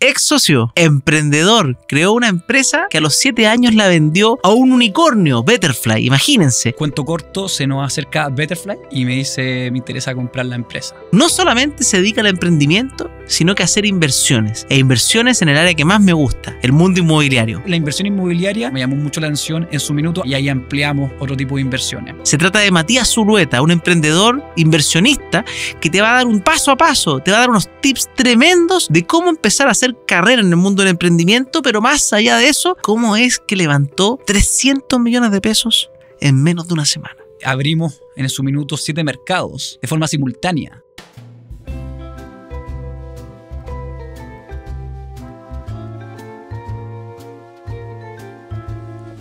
ex socio, emprendedor, creó una empresa que a los 7 años la vendió a un unicornio, Betterfly, imagínense. Cuento corto, se nos acerca Betterfly y me dice, me interesa comprar la empresa. No solamente se dedica al emprendimiento, sino que hacer inversiones, e inversiones en el área que más me gusta, el mundo inmobiliario. La inversión inmobiliaria me llamó mucho la atención en su minuto y ahí ampliamos otro tipo de inversiones. Se trata de Matías Zulueta, un emprendedor inversionista que te va a dar un paso a paso, te va a dar unos tips tremendos de cómo empezar a hacer carrera en el mundo del emprendimiento, pero más allá de eso, cómo es que levantó 300 millones de pesos en menos de una semana. Abrimos en su minuto siete mercados de forma simultánea.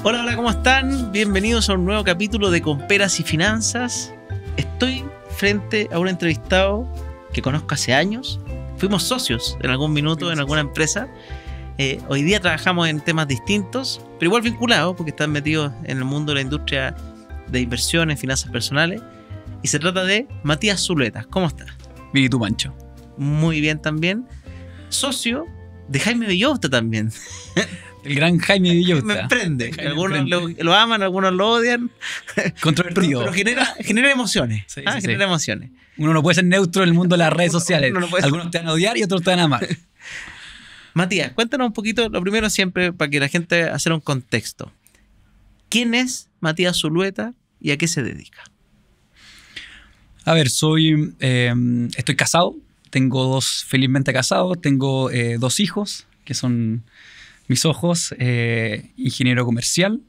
Hola, hola, ¿cómo están? Bienvenidos a un nuevo capítulo de Comperas y Finanzas. Estoy frente a un entrevistado que conozco hace años. Fuimos socios en algún minuto en alguna empresa. Eh, hoy día trabajamos en temas distintos, pero igual vinculados porque están metidos en el mundo de la industria de inversiones, finanzas personales. Y se trata de Matías Zulueta. ¿Cómo estás? Bien, ¿y tú, Pancho? Muy bien también. Socio de Jaime Villota también. El gran Jaime Villota. Me emprende. Jaime Algunos lo, lo aman, algunos lo odian. Pero, Controvertido. pero genera, genera emociones. Sí, ah, sí, sí. genera emociones. Uno no puede ser neutro en el mundo de las redes Uno- sociales. uno no Algunos te van a odiar y otros te van a amar. Matías, cuéntanos un poquito, lo primero siempre, para que la gente hacer un contexto. ¿Quién es Matías Zulueta y a qué se dedica? A ver, soy. eh, estoy casado. Tengo dos, felizmente casado. Tengo eh, dos hijos, que son mis ojos, eh, ingeniero comercial.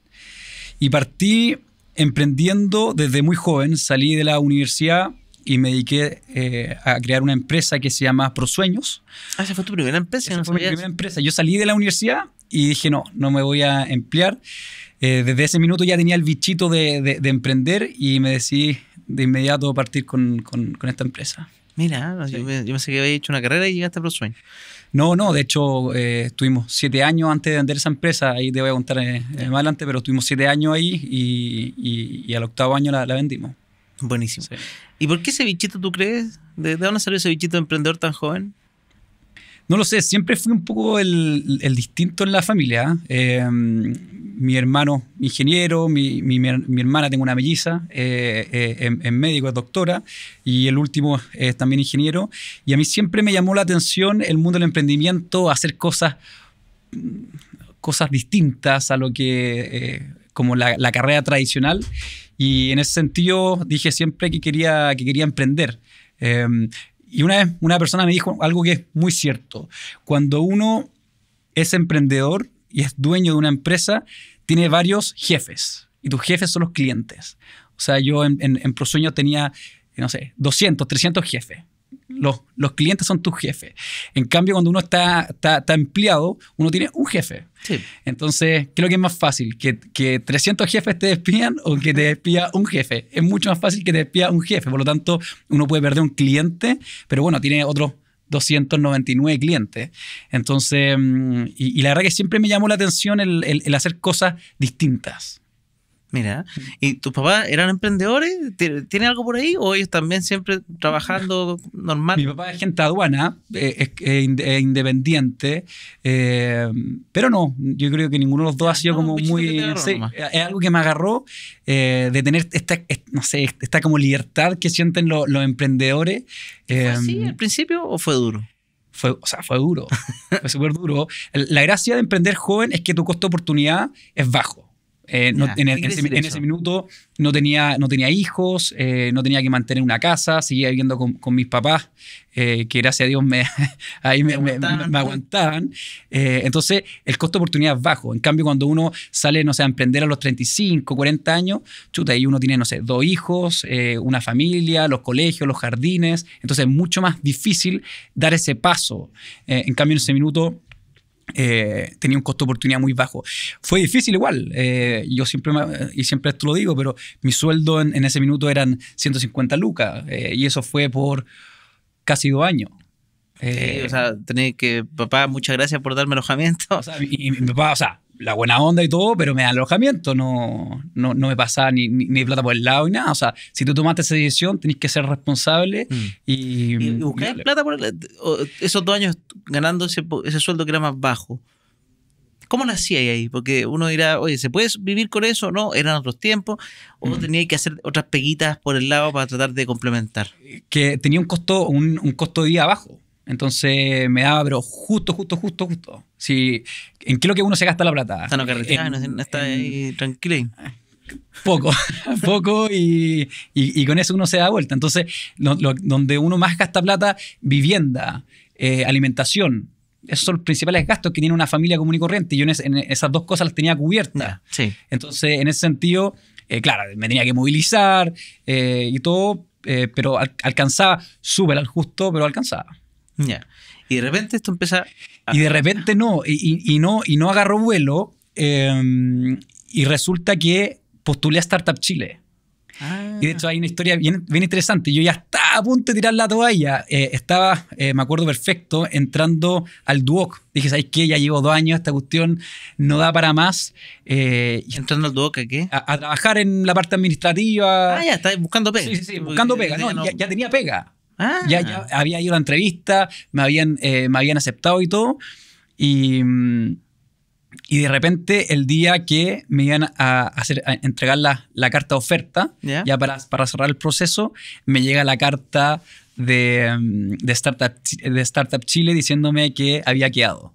Y partí emprendiendo desde muy joven. Salí de la universidad y me dediqué eh, a crear una empresa que se llama Prosueños. Ah, esa fue tu primera empresa. Esa no fue mi primera empresa. Yo salí de la universidad y dije, no, no me voy a emplear. Eh, desde ese minuto ya tenía el bichito de, de- de emprender y me decidí de inmediato partir con, con- con esta empresa. Mira, yo, me- yo pensé que había hecho una carrera y llegaste a Pro Sueño. No, no, de hecho eh, estuvimos siete años antes de vender esa empresa, ahí te voy a contar eh, eh, más adelante, pero estuvimos siete años ahí y, y- y al octavo año la, la vendimos. Buenísimo. Sí. ¿Y por qué ese bichito tú crees? ¿De, de dónde salió ese bichito de emprendedor tan joven? No lo sé, siempre fui un poco el, distinto en la familia. ¿eh? Eh, mi hermano ingeniero, mi, mi- mi- hermana tengo una melliza, eh, eh, en, en médico, es doctora, y el último es también ingeniero. Y a mí siempre me llamó la atención el mundo del emprendimiento, hacer cosas, mm, cosas distintas a lo que, eh, como la, carrera tradicional. Y en ese sentido dije siempre que quería, que quería emprender. Y una vez una persona me dijo algo que es muy cierto. Cuando uno es emprendedor y es dueño de una empresa, tiene varios jefes. Y tus jefes son los clientes. O sea, yo en, en, Prosueño tenía, no sé, 200, 300 jefes. Los, los clientes son tus jefes. En cambio, cuando uno está, está, está empleado, uno tiene un jefe. Sí. Entonces, ¿qué es lo que es más fácil? ¿Que, que 300 jefes te despidan o que te despida un jefe? Es mucho más fácil que te despida un jefe. Por lo tanto, uno puede perder un cliente, pero bueno, tiene otros 299 clientes. Entonces, mm, y, y la verdad que siempre me llamó la atención el, el- el hacer cosas distintas. Mira, ¿y tus papás eran emprendedores? ¿Tie- ¿Tienen algo por ahí? ¿O ellos también siempre trabajando normal? Mi papá es agente de aduana, eh, es, es inde- es independiente, eh, pero no, yo creo que ninguno de los dos ha sido No, como muy... te agarró sí, nomás. es algo que me agarró eh, de tener esta, est- no sé, esta como libertad que sienten los, los emprendedores. ¿Fue Eh, así al principio o fue duro? fue, o sea, fue duro, fue súper duro. La gracia de emprender joven es que tu costo de oportunidad es bajo. Eh, no- en, el- ¿qué quiere en ese, en minuto no tenía, no tenía hijos, eh, no tenía que mantener una casa, seguía viviendo con, con mis papás, eh, que gracias a Dios me, ahí me, Te me- aguantaban. me aguantaban. Entonces, el costo de oportunidad es bajo. En cambio, cuando uno sale, no sé, a emprender a los 35, 40 años, chuta, ahí uno tiene, no sé, dos hijos, una familia, los colegios, los jardines. Entonces, es mucho más difícil dar ese paso. En cambio, en ese minuto eh, tenía un costo de oportunidad muy bajo. Fue difícil igual, eh, yo siempre, me- y siempre esto lo digo, pero mi sueldo en, en ese minuto eran 150 lucas eh, y eso fue por casi dos años. Sí, o sea, tenéis que, papá, muchas gracias por darme alojamiento. o sea, y, y mi papá, o sea, la buena onda y todo, pero me da alojamiento, no, no, no me pasa ni, ni, ni plata por el lado ni nada. O sea, si tú tomaste esa decisión, tenés que ser responsable Mm. y... ¿Y, y plata por el- esos dos años ganando ese, ese sueldo que era más bajo? ¿Cómo nacía ahí? Porque uno dirá, oye, ¿se puede vivir con eso? No, eran otros tiempos. O Mm. tenía que hacer otras peguitas por el lado para tratar de complementar. que tenía un costo, un, un costo de vida bajo. Entonces me daba, pero justo, justo, justo, justo. Si, ¿En qué es lo que uno se gasta la plata? Está no carreteada, En- no, está ahí tranquilo. Poco, poco y, y- y con eso uno se da vuelta. Entonces, lo- lo- donde uno más gasta plata, vivienda, eh, alimentación. Esos son los principales gastos que tiene una familia común y corriente. Y yo en, es- en esas dos cosas las tenía cubiertas. Sí. Entonces, en ese sentido, eh, claro, me tenía que movilizar eh, y todo, pero al- alcanzaba súper al justo, pero alcanzaba. Ya. Y de repente esto empieza a- Y de repente no, y, no, y no agarró vuelo, eh, y resulta que postulé a Startup Chile. Ah, Y de hecho hay una historia bien, bien interesante. Yo ya estaba a punto de tirar la toalla. Eh, estaba, eh, me acuerdo perfecto, entrando al Duoc. Dije, ¿sabes qué? Ya llevo dos años, esta cuestión no da para más. Eh, y entrando al Duoca, ¿qué? a, a trabajar en la parte administrativa. Ah, ya, está buscando pega. Sí, sí, sí, buscando pega. No, ya, ya tenía pega. Ah, Ya, ya había ido a la entrevista, me habían, eh, me habían aceptado y todo. Y, mm, y de repente, el día que me iban a, hacer, a entregar la, la carta de oferta, Ya. ya, para, para cerrar el proceso, me llega la carta de, mm, de, Startup, de Startup Chile diciéndome que había quedado.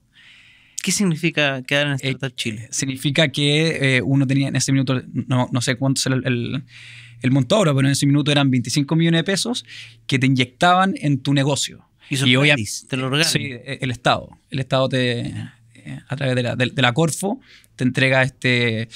¿Qué significa quedar en Eh, Startup Chile? Significa que eh, uno tenía en ese minuto, no, no sé cuánto es el, el, el monto ahora, pero en ese minuto eran 25 millones de pesos que te inyectaban en tu negocio. Y y gratis, te lo regalan. Sí, e, el Estado. El Estado te, eh, a través de la, de- de la Corfo, te entrega este,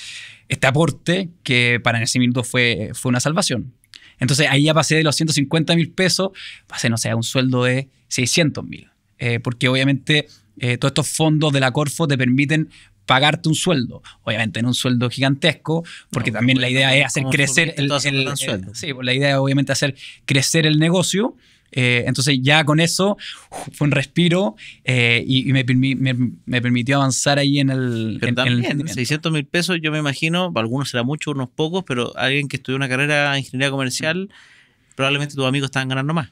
este aporte que para en ese minuto fue, fue una salvación. Entonces ahí ya pasé de los 150 mil pesos, pasé, no sé, a un sueldo de 600 mil. Eh, porque obviamente eh, todos estos fondos de la Corfo te permiten pagarte un sueldo. Obviamente en un sueldo gigantesco, porque No, también la idea es hacer crecer el, sí, pues la idea es obviamente hacer crecer el negocio. Eh, entonces ya con eso fue un respiro eh, y, y me, permi- me- me permitió avanzar ahí en el, Pero en- en el también, emprendimiento. 600 mil pesos, yo me imagino, para algunos será mucho, unos pocos, pero alguien que estudió una carrera de ingeniería comercial, probablemente tus amigos estaban ganando más.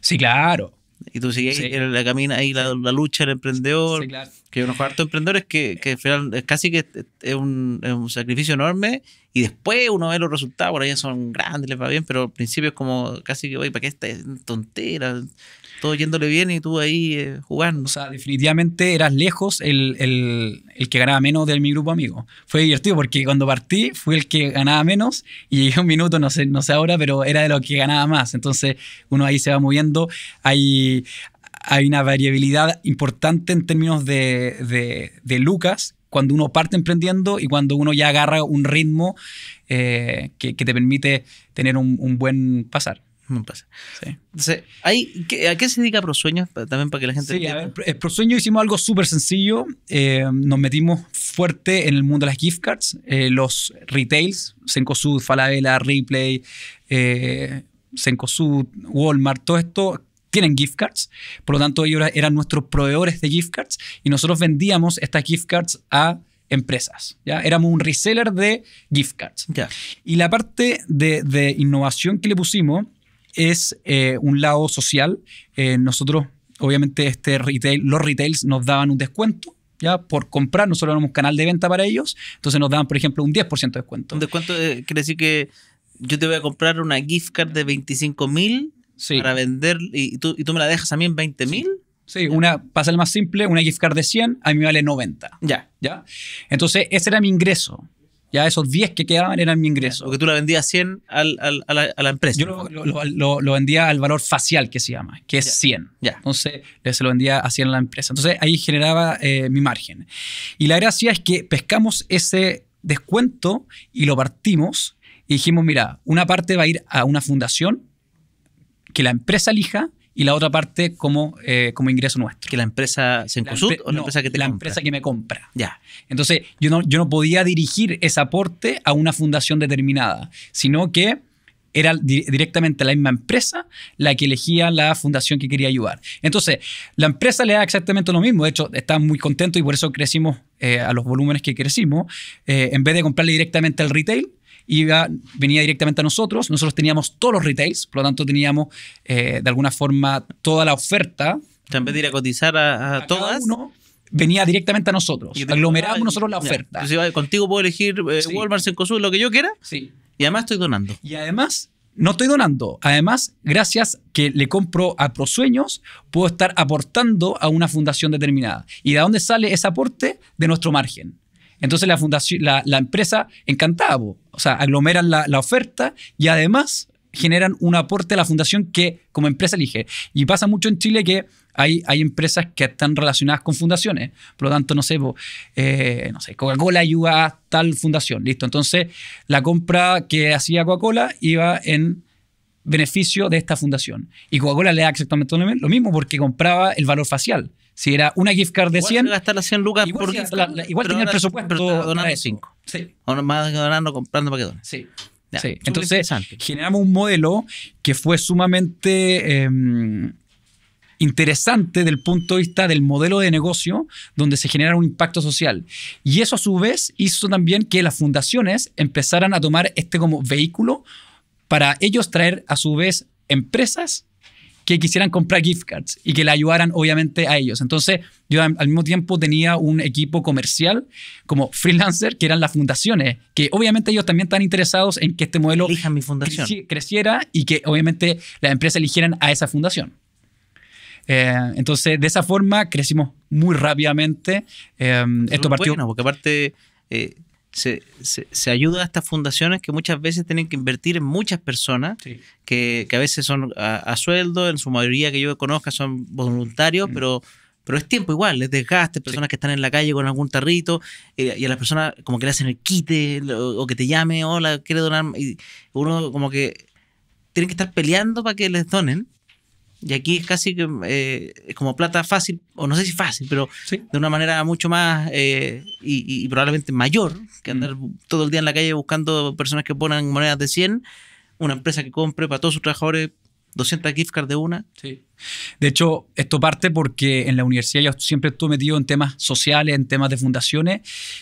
Sí, claro. Y tú seguías Sí. en la camina ahí, la, la lucha del emprendedor. Sí, claro. Que yo conozco hartos emprendedores que, que al final es casi que es un, es un sacrificio enorme y después uno ve los resultados, por ahí son grandes, les va bien, pero al principio es como casi que, oye, ¿para qué esta tontera? Todo yéndole bien y tú ahí eh, jugando. O sea, definitivamente eras lejos el, el- el que ganaba menos de mi grupo amigo. Fue divertido porque cuando partí fui el que ganaba menos y llegué un minuto, no sé, no sé ahora, pero era de los que ganaba más. Entonces uno ahí se va moviendo. Hay, hay una variabilidad importante en términos de- de lucas cuando uno parte emprendiendo y cuando uno ya agarra un ritmo eh, que, que te permite tener un, un buen pasar. Me pasa. Sí. Entonces, ¿hay, qué- ¿a qué se dedica ProSueños? Pa- También para que la gente Sí, a ver, eh, ProSueño hicimos algo súper sencillo. Eh, nos metimos fuerte en el mundo de las gift cards. Eh, los retails, Cencosud, Falabella, Replay, eh, Cencosud, Walmart, todo esto tienen gift cards. Por lo tanto, ellos era- eran nuestros proveedores de gift cards y nosotros vendíamos estas gift cards a empresas. ¿ya? Éramos un reseller de gift cards. Ya. Y la parte de, de innovación que le pusimos es eh, un lado social. Eh, nosotros, obviamente, este retail, los retails nos daban un descuento. ¿ya? Por comprar, nosotros éramos un canal de venta para ellos, entonces nos daban, por ejemplo, un 10% de descuento. Un descuento eh, quiere decir que yo te voy a comprar una gift card de 25 mil Sí, para vender y tú, y tú me la dejas a mí en 20 mil. sí una, para ser más simple, una gift card de 100 a mí me vale 90. Ya. ¿ya? Entonces, ese era mi ingreso. Ya esos 10 que quedaban eran mi ingreso. Porque tú la vendías 100 al, al- a, la, a la empresa. Yo lo, lo- lo- lo- lo vendía al valor facial que se llama, que es Ya. 100. Ya. Entonces eh, se lo vendía a 100 a la empresa. Entonces ahí generaba eh, mi margen. Y la gracia es que pescamos ese descuento y lo partimos y dijimos, mira, una parte va a ir a una fundación que la empresa elija y la otra parte como, eh, como ingreso nuestro. que la empresa se La empre- o la no, empresa que te la compra? empresa que me compra. Ya. Entonces, yo no, yo no podía dirigir ese aporte a una fundación determinada, sino que era di- directamente la misma empresa la que elegía la fundación que quería ayudar. Entonces, la empresa le da exactamente lo mismo. De hecho, está muy contento y por eso crecimos eh, a los volúmenes que crecimos, eh, en vez de comprarle directamente al retail, iba, venía directamente a nosotros. Nosotros teníamos todos los retails, por lo tanto teníamos de alguna forma toda la oferta. en vez de ir a cotizar a, todas. Uno, venía directamente a nosotros. Aglomeramos nosotros la oferta. contigo puedo elegir Walmart, Cencosud, lo que yo quiera. Sí. Y además estoy donando. Y además no estoy donando. Además, gracias que le compro a Prosueños, puedo estar aportando a una fundación determinada. ¿Y de dónde sale ese aporte? De nuestro margen. Entonces la, fundación, la, empresa, encantada, o sea, aglomeran la, oferta y además generan un aporte a la fundación que como empresa elige. Y pasa mucho en Chile que hay, hay empresas que están relacionadas con fundaciones. Por lo tanto, no sé, eh, no sé, Coca-Cola ayuda a tal fundación. Listo. Entonces, la compra que hacía Coca-Cola iba en beneficio de esta fundación. Y Coca-Cola le da exactamente lo mismo porque compraba el valor facial. Si era una gift card de 100. gastar las 100 lucas igual, por igual tenía el presupuesto. Pero donando 5. Sí. O más donando comprando para que donen. Sí. sí. Entonces, generamos un modelo que fue sumamente. Em, interesante del punto de vista del modelo de negocio donde se genera un impacto social. Y eso a su vez hizo también que las fundaciones empezaran a tomar este como vehículo para ellos traer a su vez empresas que quisieran comprar gift cards y que le ayudaran obviamente a ellos. Entonces yo al mismo tiempo tenía un equipo comercial como freelancer que eran las fundaciones, que obviamente ellos también están interesados en que este modelo mi fundación. creciera y que obviamente las empresas eligieran a esa fundación. Eh, entonces, de esa forma crecimos muy rápidamente. Eh, esto partió. porque aparte eh, se, se, ayuda a estas fundaciones que muchas veces tienen que invertir en muchas personas, que, que, a veces son a, sueldo, en su mayoría que yo conozca son voluntarios, mm. pero pero es tiempo igual, es desgaste, personas que están en la calle con algún tarrito y a las personas como que le hacen el quite o, que te llame, hola, quiere donar, y uno como que tiene que estar peleando para que les donen y aquí es casi que eh, como plata fácil, o no sé si fácil, pero de una manera mucho más eh, y, probablemente mayor que andar mm. todo el día en la calle buscando personas que ponen monedas de 100. Una empresa que compre para todos sus trabajadores 200 gift cards de una. Sí. De hecho, esto parte porque en la universidad yo siempre estuve metido en temas sociales, en temas de fundaciones,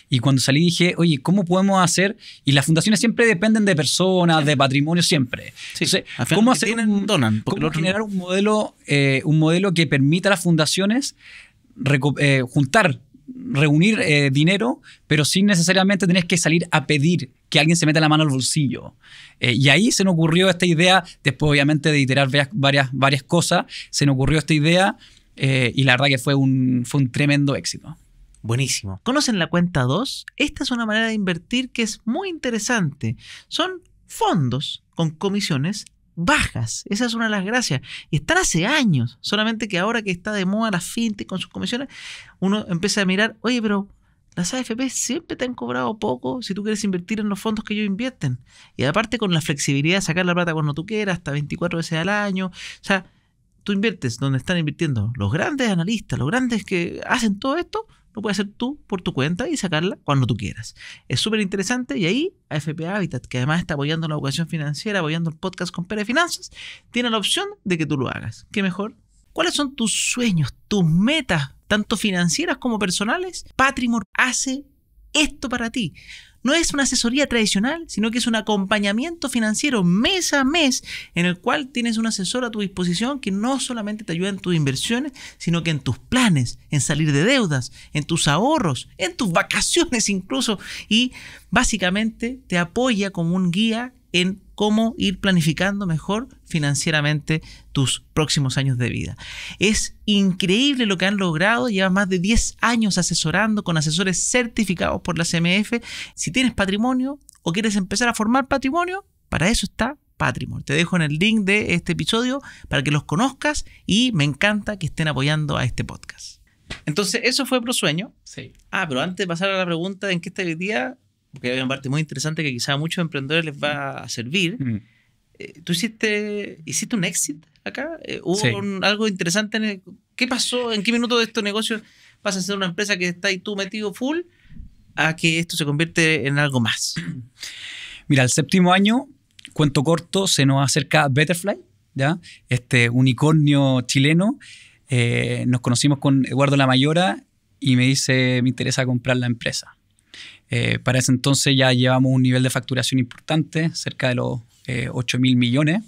y cuando salí dije, oye, ¿cómo podemos hacer? Y las fundaciones siempre dependen de personas, de patrimonio, siempre. Sí. ¿cómo hacer donan, ¿cómo generar un modelo, eh, un modelo que permita a las fundaciones eh, juntar reunir eh, dinero, pero sin necesariamente tener que salir a pedir que alguien se meta la mano al bolsillo. Eh, y ahí se nos ocurrió esta idea, después obviamente de iterar varias, varias cosas, se nos ocurrió esta idea eh, y la verdad que fue un, fue un tremendo éxito. Buenísimo. ¿Conocen la cuenta 2? Esta es una manera de invertir que es muy interesante. Son fondos con comisiones bajas. Esa es una de las gracias. Y están hace años. Solamente que ahora que está de moda la fintech con sus comisiones, uno empieza a mirar, oye, pero las AFP siempre te han cobrado poco si tú quieres invertir en los fondos que ellos invierten. Y aparte con la flexibilidad de sacar la plata cuando tú quieras, hasta 24 veces al año. O sea, tú inviertes donde están invirtiendo los grandes analistas, los grandes que hacen todo esto, lo puedes hacer tú por tu cuenta y sacarla cuando tú quieras. Es súper interesante y ahí AFP Habitat, que además está apoyando la educación financiera, apoyando el podcast con Pere Finanzas, tiene la opción de que tú lo hagas. ¿Qué mejor? ¿Cuáles son tus sueños, tus metas, tanto financieras como personales? Patrimor hace esto para ti no es una asesoría tradicional, sino que es un acompañamiento financiero mes a mes en el cual tienes un asesor a tu disposición que no solamente te ayuda en tus inversiones, sino que en tus planes, en salir de deudas, en tus ahorros, en tus vacaciones incluso, y básicamente te apoya como un guía en cómo ir planificando mejor financieramente tus próximos años de vida. Es increíble lo que han logrado, llevan más de 10 años asesorando con asesores certificados por la CMF. Si tienes patrimonio o quieres empezar a formar patrimonio, para eso está Patrimonio. Te dejo en el link de este episodio para que los conozcas y me encanta que estén apoyando a este podcast. Entonces, eso fue Prosueño. Sí. Ah, pero antes de pasar a la pregunta en qué está hoy día, porque hay una parte muy interesante que quizá a muchos emprendedores les va a servir. Mm. Eh, ¿Tú hiciste, hiciste un exit acá? Eh, ¿Hubo algo interesante? En ¿Qué pasó? ¿En qué minuto de estos negocios vas a ser una empresa que está ahí tú metido full a que esto se convierte en algo más? Mira, el séptimo año, cuento corto, se nos acerca Betterfly, ¿ya? este unicornio chileno. Eh, nos conocimos con Eduardo La Mayora y me dice, me interesa comprar la empresa. Eh, para ese entonces ya llevamos un nivel de facturación importante, cerca de los eh, 8 mil millones.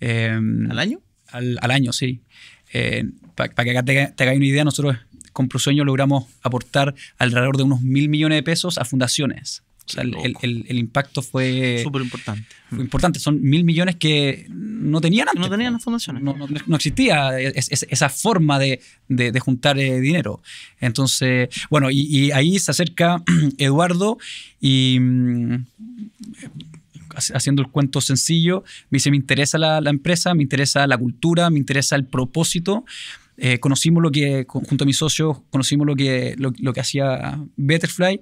Eh, ¿Al año? Al, al año, sí. Eh, Para que acá te, te hagáis una idea, nosotros con Prosueño logramos aportar alrededor de unos mil millones de pesos a fundaciones. O sea, el, el, el, impacto fue... Súper importante. Fue importante. Son mil millones que no tenían antes. No tenían las fundaciones. No, no, no existía es, es, esa forma de, de, de juntar eh, dinero. Entonces, bueno, y, y, ahí se acerca Eduardo y mm, haciendo el cuento sencillo, me dice, me interesa la, la empresa, me interesa la cultura, me interesa el propósito. Eh, conocimos lo que, junto a mis socios, conocimos lo que, lo, que hacía Betterfly,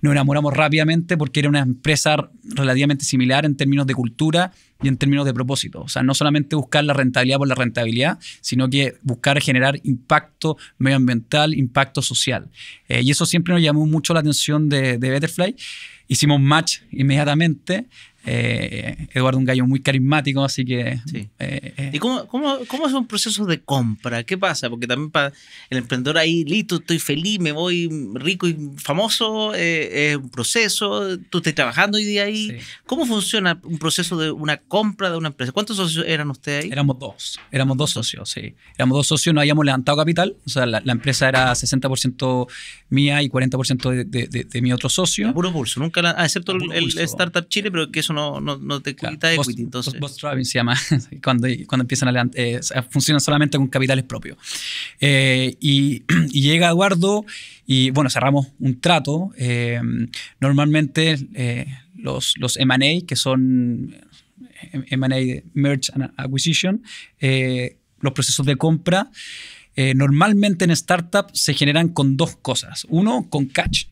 nos enamoramos rápidamente porque era una empresa relativamente similar en términos de cultura y en términos de propósito. O sea, no solamente buscar la rentabilidad por la rentabilidad, sino que buscar generar impacto medioambiental, impacto social. Eh, y eso siempre nos llamó mucho la atención de, de Betterfly. Hicimos match inmediatamente. Eh, Eduardo un gallo muy carismático, así que... Sí. Eh, eh. ¿Y cómo, cómo, cómo, es un proceso de compra? ¿Qué pasa? Porque también para el emprendedor ahí, listo, estoy feliz, me voy rico y famoso, eh, es un proceso, tú estás trabajando hoy día ahí. Sí. ¿Cómo funciona un proceso de una compra de una empresa? ¿Cuántos socios eran ustedes ahí? Éramos dos, éramos dos socios, sí. Éramos dos socios, no habíamos levantado capital, o sea, la, la empresa era 60% mía y 40% de, de, de, de, mi otro socio. A puro pulso, nunca, la, ah, excepto el, el, Startup Chile, pero que eso no, no, no te quita claro, equity. Entonces. Post driving se llama, cuando, cuando empiezan a levantar, eh, funcionan solamente con capitales propios. Eh, y, y, llega Eduardo y bueno, cerramos un trato. Eh, normalmente eh, los, los M&A, que son M&A, Merge and Acquisition, los procesos de compra, normalmente en startup se generan con dos cosas. Uno, con cash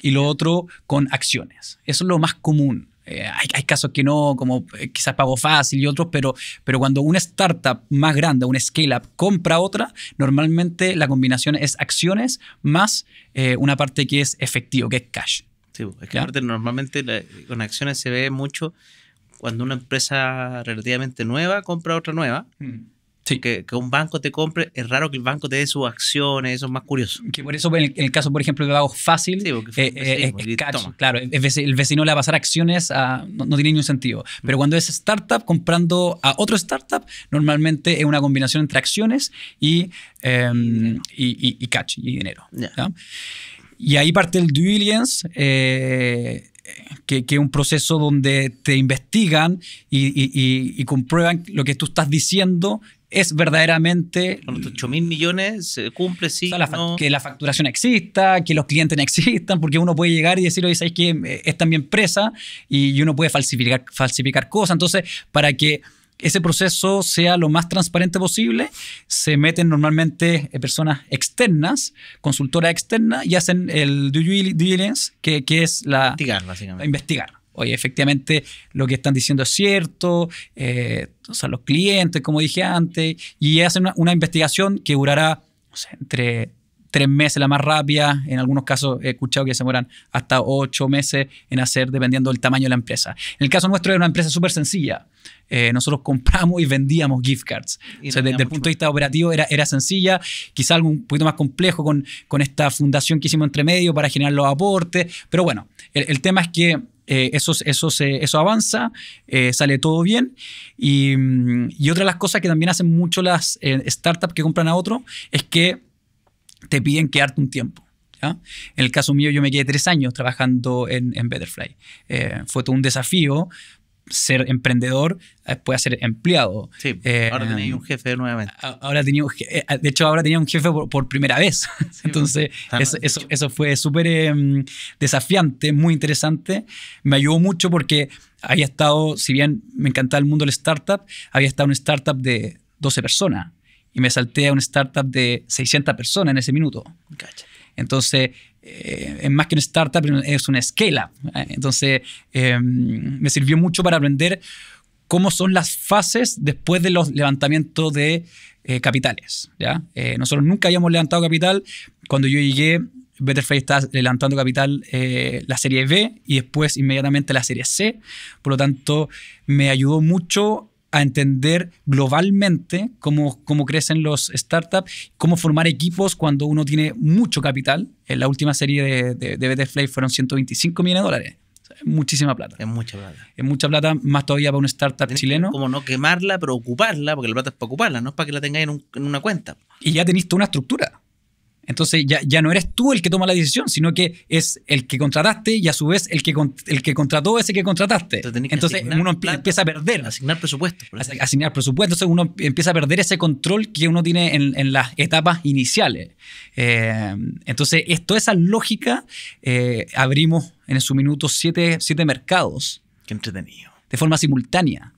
y lo otro con acciones. Eso es lo más común. Eh, hay, hay, casos que no, como eh, quizás pago fácil y otros, pero, pero cuando una startup más grande, una scale-up, compra otra, normalmente la combinación es acciones más eh, una parte que es efectivo, que es cash. Sí, es que aparte normalmente la, con acciones se ve mucho cuando una empresa relativamente nueva compra otra nueva. Mm Sí. Que, que, un banco te compre, es raro que el banco te dé sus acciones, eso es más curioso. Que por eso, en el, en el caso, por ejemplo, de pago fácil, sí, eh, es catch, claro, el vecino, le va a pasar acciones, a, no, no, tiene ningún sentido. Pero mm. cuando es startup comprando a otro startup, normalmente es una combinación entre acciones y, eh, y, y, y, catch, y dinero. Yeah. Y ahí parte el due diligence. Eh, que, que, es un proceso donde te investigan y, y, y, comprueban lo que tú estás diciendo es verdaderamente... Con 8 mil millones se cumple, sí. O sea, la no. Que la facturación exista, que los clientes no existan, porque uno puede llegar y decir, oye, ¿sabes qué? Es también empresa y uno puede falsificar, falsificar cosas. Entonces, para que ese proceso sea lo más transparente posible, se meten normalmente personas externas, consultoras externas, y hacen el due diligence, que, que es la... Investigar, básicamente. Investigar oye, efectivamente lo que están diciendo es cierto, eh, o sea, los clientes, como dije antes, y hacen una, una investigación que durará no sé, entre tres meses la más rápida, en algunos casos he escuchado que se demoran hasta ocho meses en hacer dependiendo del tamaño de la empresa. En el caso nuestro era una empresa súper sencilla. Eh, nosotros compramos y vendíamos gift cards. O sea, desde el punto de vista operativo era, era sencilla, quizá algo un poquito más complejo con, con esta fundación que hicimos entre medio para generar los aportes, pero bueno, el, el tema es que eh, eso, eso, eso avanza, eh, sale todo bien. Y, y, otra de las cosas que también hacen mucho las eh, startups que compran a otro es que te piden quedarte un tiempo. En el caso mío, yo me quedé tres años trabajando en, en Betterfly. Fue todo un desafío ser emprendedor después de ser empleado. Sí, eh, ahora tenéis un jefe nuevamente. Ahora tenía, de hecho, ahora tenía un jefe por, por primera vez. Sí, Entonces, eso, eso, eso, fue súper eh, desafiante, muy interesante. Me ayudó mucho porque había estado, si bien me encantaba el mundo del startup, había estado en una startup de 12 personas y me salté a una startup de 600 personas en ese minuto. Entonces, eh, es más que una startup, es una scale-up. ¿eh? Entonces, eh, me sirvió mucho para aprender cómo son las fases después de los levantamientos de eh, capitales. ¿ya? nosotros nunca habíamos levantado capital. Cuando yo llegué, Betterfly está levantando capital eh, la serie B y después inmediatamente la serie C. Por lo tanto, me ayudó mucho a entender globalmente cómo, cómo crecen los startups, cómo formar equipos cuando uno tiene mucho capital. En la última serie de, de, de Betterfly fueron 125 millones de dólares. Muchísima plata. Es mucha plata. Es mucha plata, más todavía para un startup Tenés chileno. Como no quemarla, pero ocuparla, porque la plata es para ocuparla, no es para que la tengáis en, un- en una cuenta. Y ya tenés toda una estructura. Entonces ya, ya no eres tú el que toma la decisión, sino que es el que contrataste y a su vez el que, el que contrató ese que contrataste. Entonces que Entonces uno empieza a perder. Asignar presupuesto. asignar presupuesto, entonces uno empieza a perder ese control que uno tiene en, en las etapas iniciales. Eh, entonces, esto, esa lógica, eh, abrimos en su minuto siete, siete mercados Qué entretenido. de forma simultánea.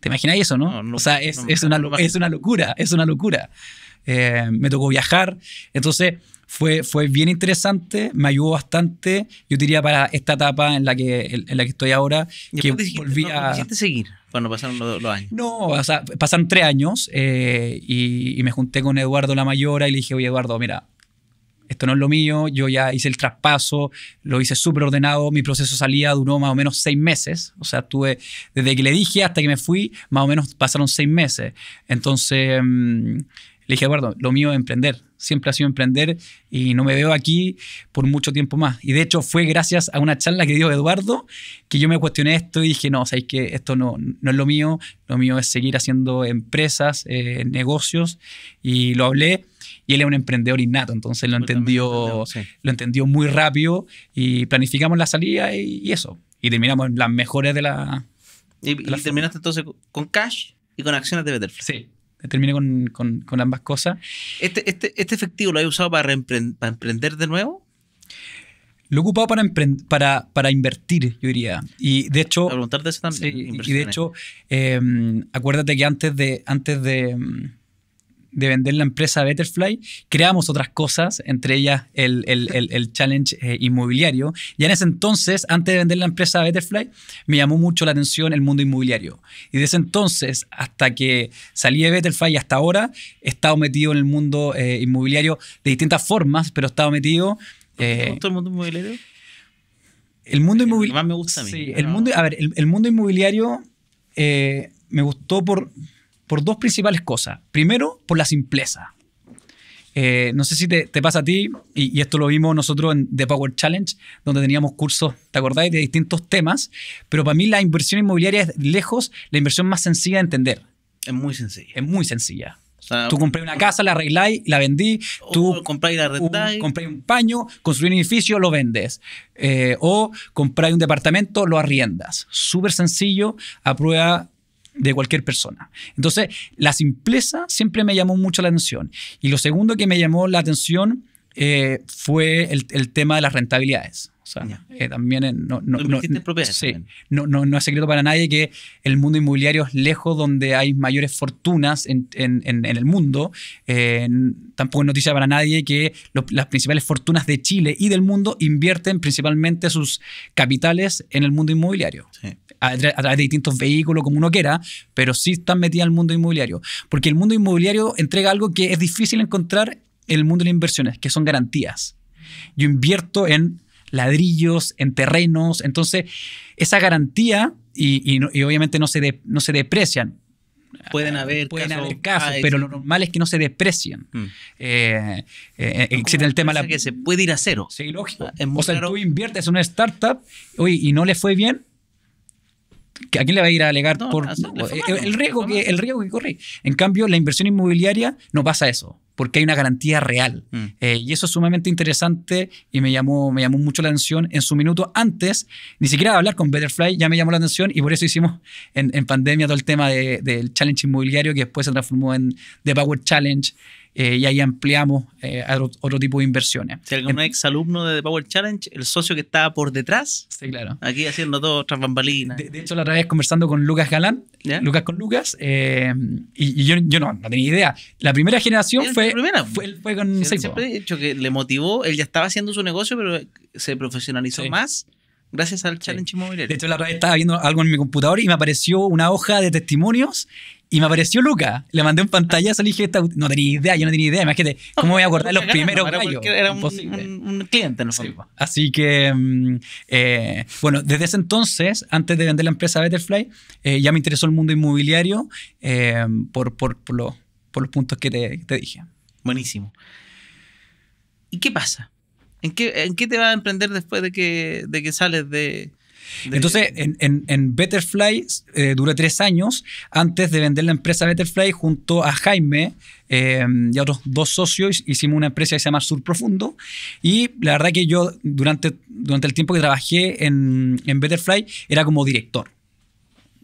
¿Te imagináis eso, no? No, no, o sea, es, no, es una, es una locura, es una locura. Eh, me tocó viajar, entonces fue, fue bien interesante, me ayudó bastante, yo diría para esta etapa en la que, en la que estoy ahora, Y que dijiste, volví no, a... seguir cuando pasaron los, los años. No, o sea, pasaron tres años eh, y, y me junté con Eduardo La Mayora y le dije, oye Eduardo, mira, esto no es lo mío, yo ya hice el traspaso, lo hice súper ordenado, mi proceso de salida duró más o menos seis meses, o sea, tuve, desde que le dije hasta que me fui, más o menos pasaron seis meses. Entonces, mm, le dije, Eduardo, lo mío es emprender, siempre ha sido emprender y no me veo aquí por mucho tiempo más. Y de hecho fue gracias a una charla que dio Eduardo que yo me cuestioné esto y dije, no, sabéis que esto no, no es lo mío, lo mío es seguir haciendo empresas, eh, negocios y lo hablé y él es un emprendedor innato, entonces lo Pues entendió, sí. lo entendió muy rápido y planificamos la salida y, y eso. Y terminamos en las mejores de la... Y, la y terminaste entonces con cash y con acciones de Betterfly. Sí, terminé con, con- con ambas cosas. Este, este, este efectivo lo he usado para, para emprender de nuevo. Lo he ocupado para, para, para invertir, yo diría. Y de hecho... A preguntarte eso también. Sí, y de hecho, eh, acuérdate que antes de, antes de, mm, de vender la empresa Betterfly, creamos otras cosas, entre ellas el, el- el- el challenge eh, inmobiliario. Y en ese entonces, antes de vender la empresa Betterfly, me llamó mucho la atención el mundo inmobiliario. Y desde entonces, hasta que salí de Betterfly y hasta ahora, he estado metido en el mundo eh, inmobiliario de distintas formas, pero he estado metido... ¿Te eh, gustó el mundo inmobiliario? el mundo inmobiliario. más me gusta a mí. Sí, el mundo, a ver, el, el mundo inmobiliario eh, me gustó por, por dos principales cosas. Primero, por la simpleza. Eh, no sé si te, te pasa a ti, y, y esto lo vimos nosotros en The Power Challenge, donde teníamos cursos, ¿te acordáis?, de distintos temas, pero para mí la inversión inmobiliaria es lejos la inversión más sencilla de entender. Es muy sencillo. Es muy sencilla. O sea, Tú compré una casa, la arregláis, la vendí, tú compráis la rentáis. compré un paño, construí un edificio, lo vendes. Eh, o compráis un departamento, lo arriendas. Súper sencillo, a prueba de cualquier persona. Entonces, la simpleza siempre me llamó mucho la atención. Y lo segundo que me llamó la atención eh, fue el, el tema de las rentabilidades. O sea, eh, también en- no, no, no- sí, no, no, no es secreto para nadie que el mundo inmobiliario es lejos donde hay mayores fortunas en, en- en- en el mundo. Eh, tampoco es noticia para nadie que lo- las principales fortunas de Chile y del mundo invierten principalmente sus capitales en el mundo inmobiliario. Sí. A, tra- a través de distintos vehículos, como uno quiera, pero sí están metidas en el mundo inmobiliario. Porque el mundo inmobiliario entrega algo que es difícil encontrar en el mundo de las inversiones, que son garantías. Yo invierto en ladrillos, en terrenos, entonces esa garantía, y, y no- y obviamente no se, de- no se deprecian. Pueden haber Pueden casos- haber casos, Ah, pero lo normal es que no se desprecian. Mm. Eh, eh, existe el tema la... que se puede ir a cero. Sí, lógico. Ah, o sea, claro. tú inviertes en una startup oye, y no le fue bien. ¿A quién le va a ir a alegar No, por no, el, el riesgo que, el riesgo que corre? En cambio, la inversión inmobiliaria no pasa eso, porque hay una garantía real. Mm. Eh, y eso es sumamente interesante y me llamó, me llamó mucho la atención. En su minuto antes, ni siquiera de hablar con Betterfly, ya me llamó la atención y por eso hicimos en, en pandemia todo el tema de- del challenge inmobiliario que después se transformó en The Power Challenge eh, y ahí ampliamos eh, a otro, otro tipo de inversiones. Si algún ex alumno de The Power Challenge, el socio que estaba por detrás, Sí, claro. aquí haciendo todo tras bambalinas. De, de hecho, la otra vez conversando con Lucas Galán, ¿Ya? Lucas con Lucas, eh, y, y yo, yo no, no tenía idea. La primera generación fue, la primera. fue, fue con Seibo. siempre he dicho que le motivó, él ya estaba haciendo su negocio, pero se profesionalizó Sí. más Gracias al challenge inmobiliario. De hecho, la otra vez estaba viendo algo en mi computador y me apareció una hoja de testimonios y me apareció Luca. Le mandé un pantallazo y le dije, esta- no tenía idea, yo no tenía idea. Imagínate, ¿cómo voy a acordar los primeros gallos? porque Era un, un- un cliente, en el Sí, fondo. po. Así que, mm, eh, bueno, desde ese entonces, antes de vender la empresa Betterfly, eh, ya me interesó el mundo inmobiliario eh, por, por, por, los, por los puntos que te, te dije. Buenísimo. ¿Y qué pasa? ¿En qué, en qué te vas a emprender después de que, de que sales de, de- Entonces, en, en, en Betterfly eh, duré tres años antes de vender la empresa Betterfly junto a Jaime eh, y a otros dos socios. Hicimos una empresa que se llama Sur Profundo. Y la verdad que yo, durante, durante el tiempo que trabajé en, en Betterfly, era como director.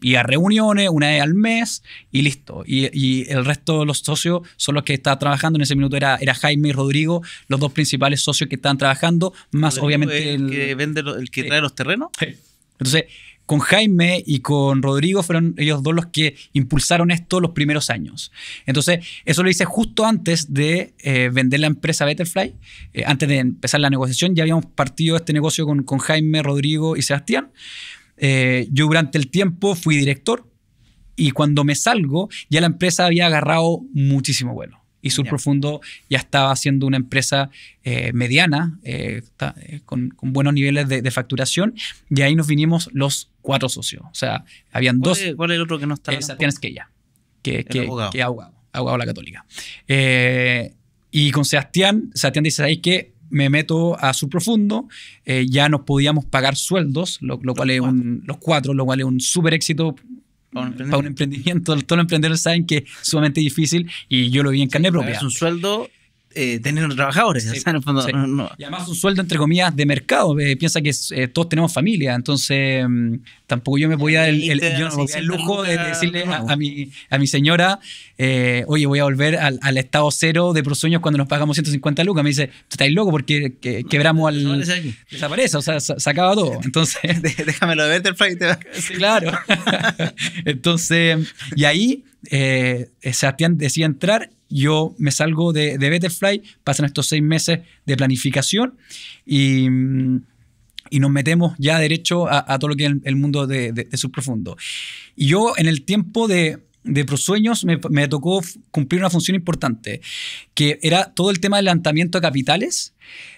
Y a reuniones una vez al mes y listo. Y, y el resto de los socios son los que estaban trabajando. En ese minuto era, era Jaime y Rodrigo, los dos principales socios que estaban trabajando, más Rodrigo, obviamente el, que vende lo- el que trae los terrenos. entonces, con Jaime y con Rodrigo fueron ellos dos los que impulsaron esto los primeros años. Entonces, eso lo hice justo antes de eh, vender la empresa Betterfly. Eh, antes de empezar la negociación, ya habíamos partido este negocio con, con Jaime, Rodrigo y Sebastián. Eh, yo durante el tiempo fui director y cuando me salgo, ya la empresa había agarrado muchísimo vuelo. Y Sur Ya. Profundo ya estaba siendo una empresa eh, mediana, eh, ta- eh, con, con buenos niveles de, de facturación, y ahí nos vinimos los cuatro socios. O sea, habían ¿Cuál, dos. es, cuál es el otro que no está? Eh, Sebastián Esquella, que, que, abogado. que abogado, abogado de la Católica. Y con Sebastián, Sebastián dice ahí que me meto a su profundo, eh, ya nos podíamos pagar sueldos, lo, lo cual es un, los cuatro, lo cual es un súper éxito Para un para un emprendimiento. Todos los emprendedores saben que es sumamente difícil y yo lo vi en carne propia. Es un sueldo eh, teniendo trabajadores. Sí, o sea, en el fondo, sí. no- no- Y además un sueldo, entre comillas, de mercado. Eh, piensa que eh, todos tenemos familia, entonces mm, tampoco yo me podía dar el, el- Te yo no me podía dar el lujo de 600 decirle a, a mi, a mi señora, eh, oye, voy a volver al, al estado cero de prosueños cuando nos pagamos 150 lucas. Me dice, estáis loco porque que- quebramos al... Desaparece aquí. Desaparece, o sea, se acaba todo. Entonces... De- Déjamelo de Betterfly y te va- Sí, claro. Entonces, y ahí eh, Sebastián decía entrar, yo me salgo de, de Betterfly, pasan estos seis meses de planificación y, mm, y nos metemos ya derecho a, todo lo que es el, mundo de, de, de subprofundo. Y yo en el tiempo de, de Prosueños me, me tocó cumplir una función importante, que era todo el tema del levantamiento de capitales,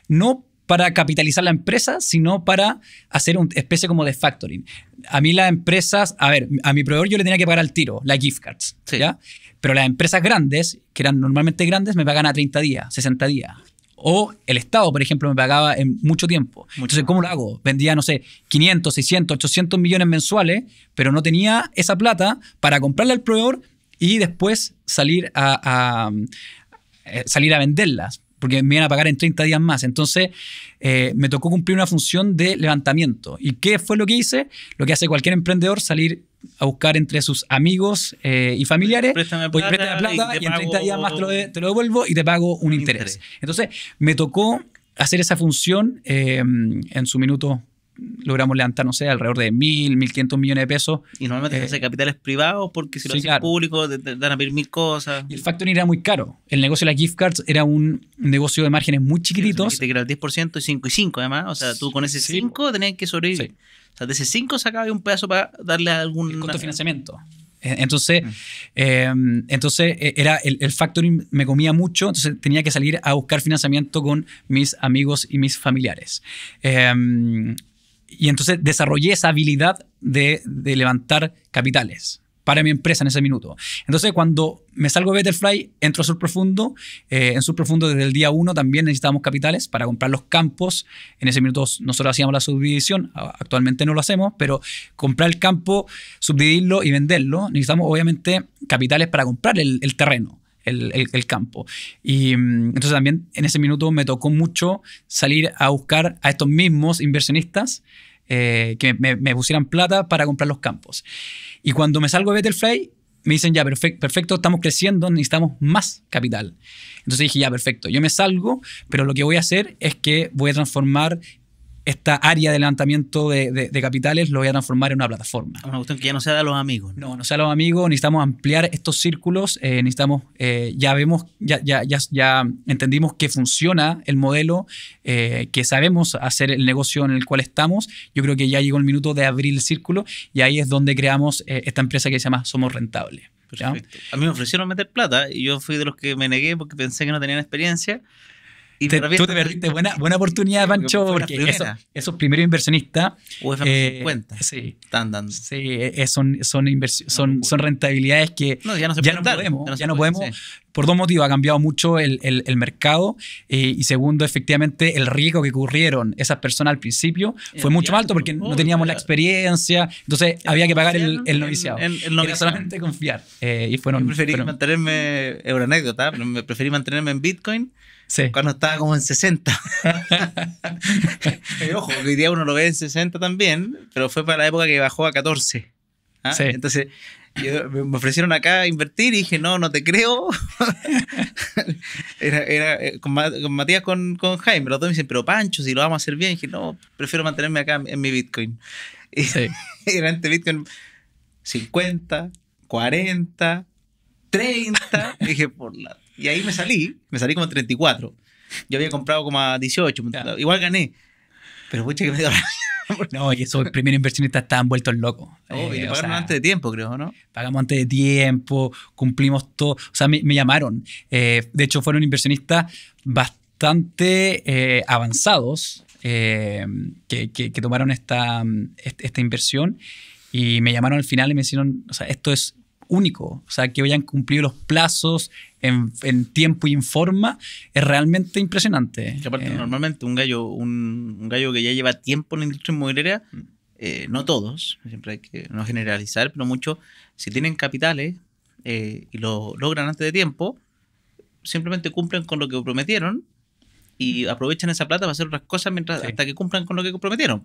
no para capitalizar la empresa, sino para hacer una especie como de factoring. A mí las empresas, a ver, a mi proveedor yo le tenía que pagar al tiro, las gift cards, Sí. ¿ya? Pero las empresas grandes, que eran normalmente grandes, me pagan a 30 días, 60 días. O el Estado, por ejemplo, me pagaba en mucho tiempo. Entonces, ¿cómo lo hago? Vendía, no sé, 500, 600, 800 millones mensuales, pero no tenía esa plata para comprarle al proveedor y después salir a, a- eh, salir a venderlas, porque me iban a pagar en 30 días más. Entonces, eh, me tocó cumplir una función de levantamiento. ¿Y qué fue lo que hice? Lo que hace cualquier emprendedor, salir a buscar entre sus amigos eh, y familiares, Préstame oye, plata plata y y, en 30 pago días más te lo, de- te lo devuelvo y te pago un, un interés. interés. Entonces, me tocó hacer esa función eh, en su minuto. Logramos levantar, no sé, alrededor de mil, mil quinientos millones de pesos. Y normalmente Eh, se hace capitales privados porque si lo sí, haces claro. público te, te dan a pedir mil cosas. Y el factoring era muy caro. El negocio de las gift cards era un negocio de márgenes muy chiquititos. Que era el 10% y 5 y 5 además. O sea, tú con ese Sí. 5 tenías que sobrevivir. Sí. O sea, de ese 5 sacabas un pedazo para darle algún... el costo financiamiento. Eh, Entonces, Mm. eh, entonces eh, era el, el factoring me comía mucho, entonces tenía que salir a buscar financiamiento con mis amigos y mis familiares. Eh, y entonces desarrollé esa habilidad de, de levantar capitales para mi empresa en ese minuto. Entonces, cuando me salgo de Betterfly, entro a Sur Profundo. Eh, en Sur Profundo, desde el día uno, también necesitábamos capitales para comprar los campos. En ese minuto, nosotros hacíamos la subdivisión. Actualmente no lo hacemos, pero comprar el campo, subdividirlo y venderlo, necesitamos, obviamente, capitales para comprar el terreno. El, campo. Y mm, entonces también en ese minuto me tocó mucho salir a buscar a estos mismos inversionistas eh, que me, me pusieran plata para comprar los campos. Y cuando me salgo de Betterfly, me dicen, ya, perfecto, perfecto, estamos creciendo, necesitamos más capital. Entonces dije, ya, perfecto, yo me salgo, pero lo que voy a hacer es que voy a transformar esta área de levantamiento de, de- de capitales lo voy a transformar en una plataforma. Una cuestión que ya no sea de los amigos. ¿no? No, no sea los amigos, necesitamos ampliar estos círculos, eh, necesitamos, eh, ya vemos, ya, ya, ya, ya entendimos que funciona el modelo, eh, que sabemos hacer el negocio en el cual estamos. Yo creo que ya llegó el minuto de abrir el círculo y ahí es donde creamos eh, esta empresa que se llama Somos Rentables. ¿ya? Perfecto. A mí me ofrecieron meter plata y yo fui de los que me negué porque pensé que no tenían experiencia. Y Te- tú te perdiste buena, buena oportunidad, Pancho, porque esos, esos primeros inversionistas UFM eh, 50. sí, Están dando. sí, eh, son, son, son, locura. son rentabilidades que No, ya no se ya pueden no dar, podemos, ya no podemos, sí. por dos motivos. Ha cambiado mucho el, el- el mercado eh, y segundo, efectivamente, el riesgo que ocurrieron esas personas al principio fue mucho más alto porque no obvio, teníamos la experiencia, entonces había que pagar el, el noviciado. Era solamente confiar. eh, y fueron, Yo fueron- mantenerme, preferí mantenerme en Bitcoin sí. cuando estaba como en 60. Eh, Ojo, hoy día uno lo ve en 60 también, pero fue para la época que bajó a 14. ¿ah? Sí. Entonces, yo- me ofrecieron acá invertir y dije, no, no te creo. era, era eh, con, con Matías, con, con Jaime, los dos me dicen, pero Pancho, si lo vamos a hacer bien, dije, no, prefiero mantenerme acá en, en mi Bitcoin. Y, Sí. y Bitcoin 50, 40, 30. y dije, por la... Y ahí me salí, me salí como en 34. Yo había comprado como a 18, Ya. igual gané. Pero pucha que me dio No, y esos primeros inversionistas estaban vueltos locos. Oh, y Eh, o pagaron sea, antes de tiempo, creo, ¿no? pagamos antes de tiempo, cumplimos todo. O sea, me, me llamaron. Eh, de hecho, fueron inversionistas bastante eh, avanzados eh, que, que- que tomaron esta, mm, est- esta inversión y me llamaron al final y me dijeron, o sea, esto es único. O sea, que hayan cumplido los plazos en, en tiempo y en forma es realmente impresionante. Que aparte, Eh, normalmente un gallo, un, un gallo que ya lleva tiempo en la industria inmobiliaria, eh, no todos, siempre hay que no generalizar, pero muchos, si tienen capitales eh, y lo logran antes de tiempo, simplemente cumplen con lo que prometieron y aprovechan esa plata para hacer otras cosas mientras Sí. hasta que cumplan con lo que prometieron,